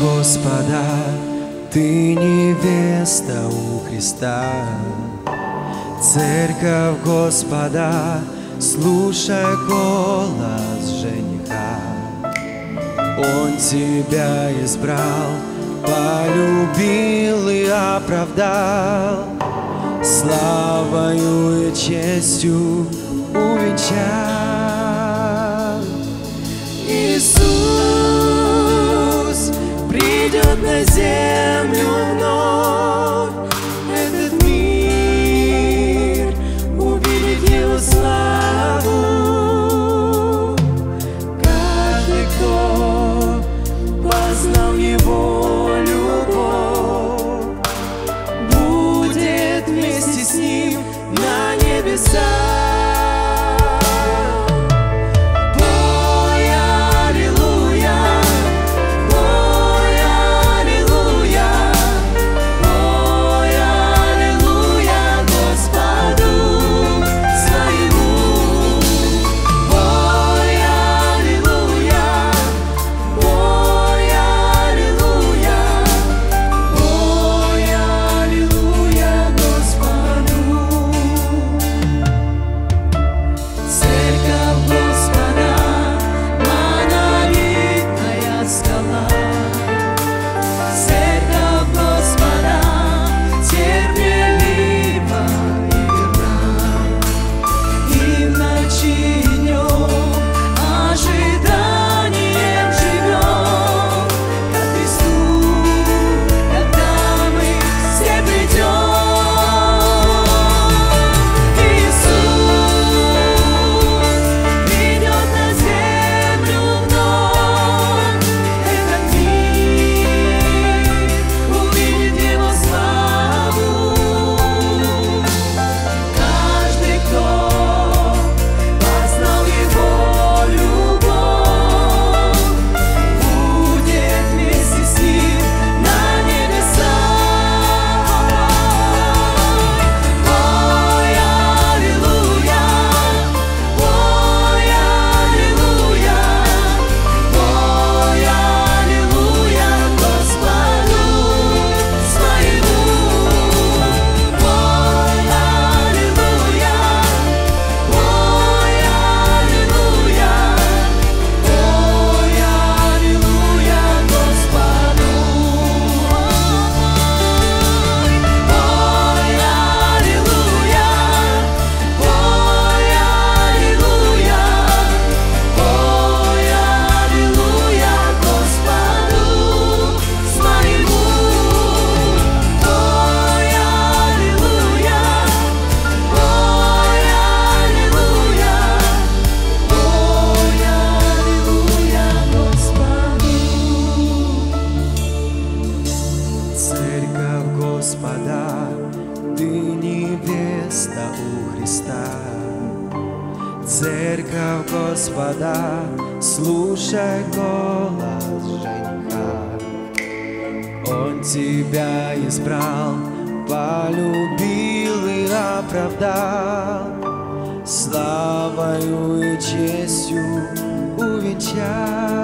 Господа, ты невеста у Христа. Церковь Господа, слушай голос жениха. Он тебя избрал, полюбил и оправдал, Славою и честью увенчал. Придет на землю вновь, этот мир увидит Его славу. Каждый, кто познал Его любовь, будет вместе с Ним на небесах. Невеста у Христа. Церковь Господа, слушай голос жениха. Он тебя избрал, полюбил и оправдал, славою и честью увенчал.